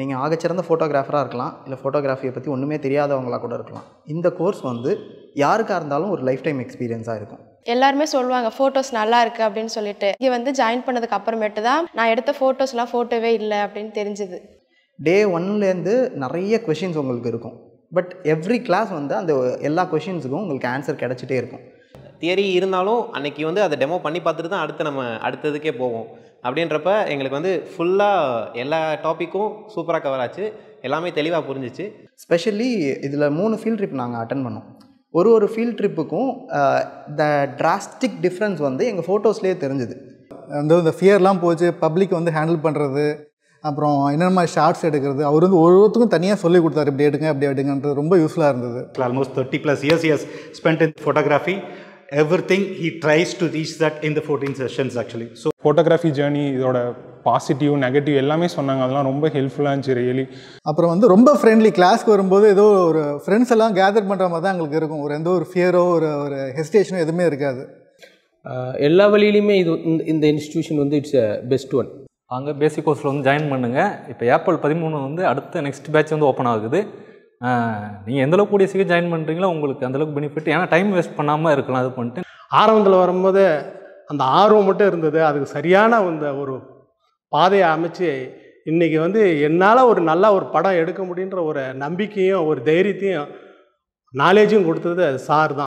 நீங்கள் ஆகச்சிறந்த ஃபோட்டோகிராஃபராக இருக்கலாம் இல்லை ஃபோட்டோகிராஃபியை பற்றி ஒன்றுமே தெரியாதவங்களாக கூட இருக்கலாம். இந்த கோர்ஸ் வந்து யாருக்காக இருந்தாலும் ஒரு லைஃப் டைம் எக்ஸ்பீரியன்ஸாக இருக்கும். எல்லாருமே சொல்லுவாங்க ஃபோட்டோஸ் நல்லா இருக்கு அப்படின்னு சொல்லிட்டு. இங்கே வந்து ஜாயின் பண்ணதுக்கு அப்புறமேட்டு தான் நான் எடுத்த ஃபோட்டோஸ்லாம் ஃபோட்டோவே இல்லை அப்படின்னு தெரிஞ்சுது. டே ஒன்லேருந்து நிறைய கொஷின்ஸ் உங்களுக்கு இருக்கும். பட் எவ்ரி கிளாஸ் வந்து அந்த எல்லா கொஷின்ஸுக்கும் உங்களுக்கு ஆன்சர் கிடச்சிட்டே இருக்கும். தியரி இருந்தாலும் அன்னைக்கு வந்து அதை டெமோ பண்ணி பார்த்துட்டு தான் அடுத்து நம்ம அடுத்ததுக்கே போவோம். அப்படின்றப்ப எங்களுக்கு வந்து ஃபுல்லாக எல்லா டாப்பிக்கும் சூப்பராக கவர் ஆச்சு. எல்லாமே தெளிவாக புரிஞ்சிச்சு. ஸ்பெஷலி இதில் மூணு ஃபீல்ட் ட்ரிப் நாங்கள் அட்டன் பண்ணோம். ஒரு ஒரு ஃபீல்ட் ட்ரிப்புக்கும் த டிராஸ்டிக் டிஃப்ரென்ஸ் வந்து எங்கள் ஃபோட்டோஸ்லேயே தெரிஞ்சுது. வந்து இந்த ஃபியர்லாம் போச்சு பப்ளிக் வந்து ஹேண்டில் பண்ணுறது அப்புறம் என்னென்ன மாதிரி ஷார்ட்ஸ் எடுக்கிறது அவர் வந்து ஒவ்வொருத்தருக்கும் தனியாக சொல்லி கொடுத்தாரு இப்படி எடுங்க அப்படி எடுங்கன்றது ரொம்ப யூஸ்ஃபுல்லாக இருந்தது. Almost 30 plus years he has spent in Everything he tries to reach that in the 14 sessions actually. So photography journey இதோட பாசிட்டிவ் நெகட்டிவ் எல்லாமே சொன்னாங்க. அதெல்லாம் ரொம்ப ஹெல்ப்ஃபுல்லாக இருந்துச்சு ரியலி அப்புறம் வந்து ரொம்ப ஃப்ரெண்ட்லி கிளாஸ்க்கு வரும்போது ஏதோ ஒரு ஃப்ரெண்ட்ஸ் எல்லாம் கேதர் பண்ணுற மாதிரி தான் எங்களுக்கு இருக்கும். ஒரு எந்த ஒரு ஃபியரோ ஒரு ஒரு ஹெசிடேஷனோ எதுவுமே இருக்காது. எல்லா வழியிலையுமே இது இந்த இந்த இன்ஸ்டிடியூஷன் வந்து இட்ஸ் பெஸ்ட் ஒன் அங்கே பேசிக் கோர்ஸில் வந்து ஜாயின் பண்ணுங்கள் இப்போ ஏப்ரல் பதிமூணு வந்து அடுத்த நெக்ஸ்ட் பேட்ச் வந்து ஓப்பன் ஆகுது. நீங்கள் எந்தளவுக்கு கூடிய சீக்கிரம் ஜாயின் பண்ணுறீங்களோ உங்களுக்கு அந்தளவுக்கு பெனிஃபிட் ஏன்னா டைம் வேஸ்ட் பண்ணாமல் இருக்கலாம் அது பண்ணிட்டு. ஆரம்பத்தில் வரும்போது அந்த ஆர்வம் மட்டும் இருந்தது. அதுக்கு சரியான அந்த ஒரு பாதையை அமைச்சு இன்றைக்கி வந்து என்னால் ஒரு நல்ல ஒரு படம் எடுக்க முடியுன்ற ஒரு நம்பிக்கையும் ஒரு தைரியத்தையும் நாலேஜும் கொடுத்தது அது சார் தான்.